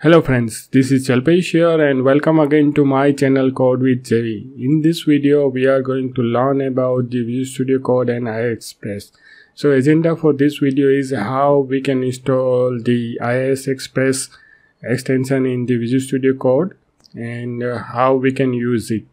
Hello friends, this is Jalpesh here and welcome again to my channel Code with JV. In this video, we are going to learn about the Visual Studio Code and IIS Express. So agenda for this video is how we can install the IIS Express extension in the Visual Studio Code and uh, how we can use it.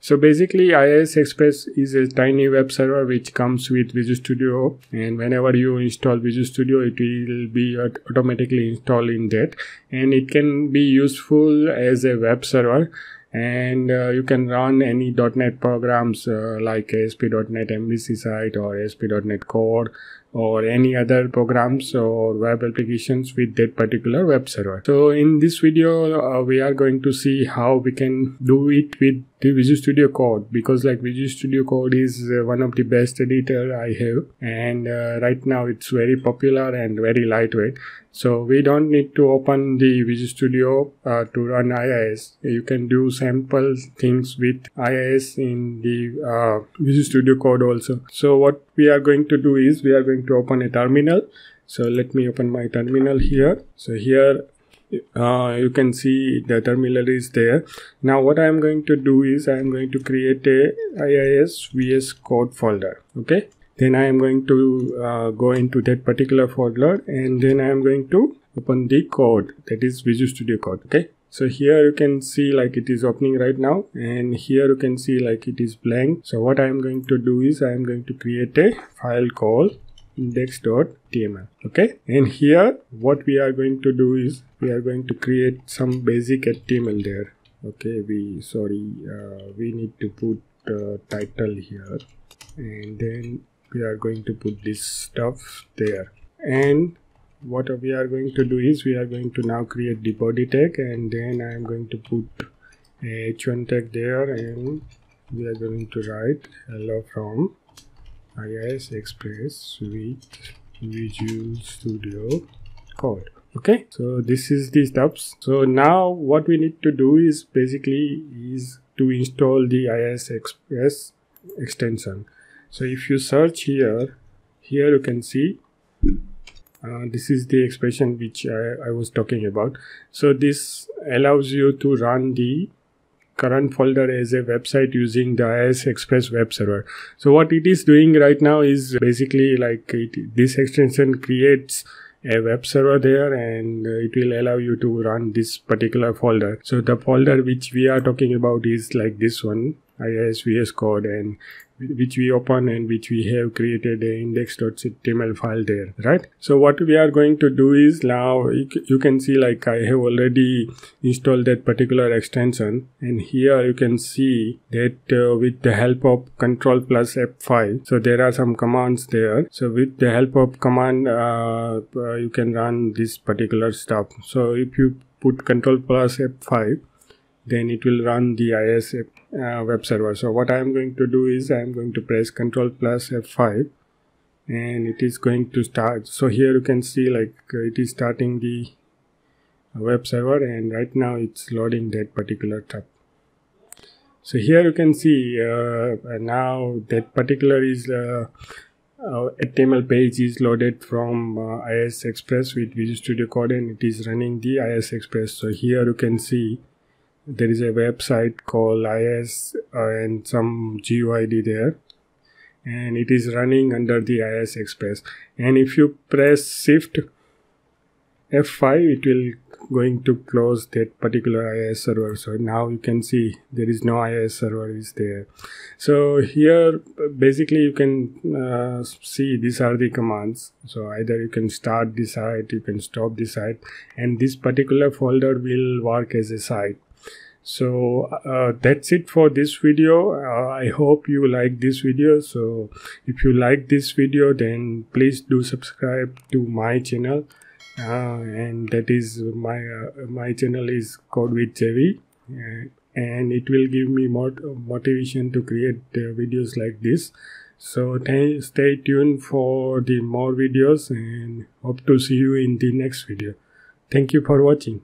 So basically IIS Express is a tiny web server which comes with Visual Studio and whenever you install Visual Studio it will be automatically installed in that and it can be useful as a web server and uh, you can run any .NET programs uh, like ASP.NET MVC site or ASP.NET Core or any other programs or web applications with that particular web server. So in this video, uh, we are going to see how we can do it with the Visual Studio Code because like Visual Studio Code is uh, one of the best editor I have and uh, right now it's very popular and very lightweight. So we don't need to open the Visual Studio uh, to run IIS. You can do sample things with IIS in the uh, Visual Studio Code also. So what we are going to do is we are going to open a terminal. So let me open my terminal here. So here uh, you can see the terminal is there. Now what i am going to do is i am going to create a iis vs code folder okay? Then i am going to uh, go into that particular folder and then i am going to open the code that is visual studio code okay? So here you can see like it is opening right now and here you can see like it is blank. So what i am going to do is i am going to create a file called index.html okay? And here what we are going to do is we are going to create some basic html there okay? We sorry uh, we need to put uh, title here. And then we are going to put this stuff there. And what we are going to do is we are going to now create the body tag and then i am going to put a h1 tag there and we are going to write hello from IIS Express with Visual Studio Code. Okay, so this is the steps. So now what we need to do is basically is to install the IIS Express extension. So if you search here, here you can see uh, this is the expression which I, I was talking about. So this allows you to run the current folder as a website using the IIS Express web server. So what it is doing right now is basically like it, this extension creates a web server there and it will allow you to run this particular folder. So the folder which we are talking about is like this one IIS VS code and which we open and which we have created a index.html file there right? So what we are going to do is now you can see like i have already installed that particular extension. And here you can see that uh, with the help of control plus f5 so there are some commands there. So with the help of command uh, uh, you can run this particular stuff. So if you put control plus f5 then it will run the IIS uh, web server. So what I am going to do is I am going to press Control plus F5 and it is going to start. So here you can see like uh, it is starting the web server and right now it's loading that particular tab. So here you can see uh, now that particular is uh, uh, HTML page is loaded from uh, IIS Express with Visual Studio Code and it is running the IIS Express. So here you can see there is a website called IS uh, and some GUID there. And it is running under the IS Express. And if you press shift F5 it will going to close that particular IIS server. So now you can see there is no IIS server is there. So here basically you can uh, see these are the commands. So either you can start the site you can stop the site. And this particular folder will work as a site so uh, that's it for this video. Uh, i hope you like this video. So if you like this video then please do subscribe to my channel. Uh, and that is my uh, my channel is code with JV. And it will give me more motivation to create uh, videos like this. So stay tuned for the more videos and hope to see you in the next video. Thank you for watching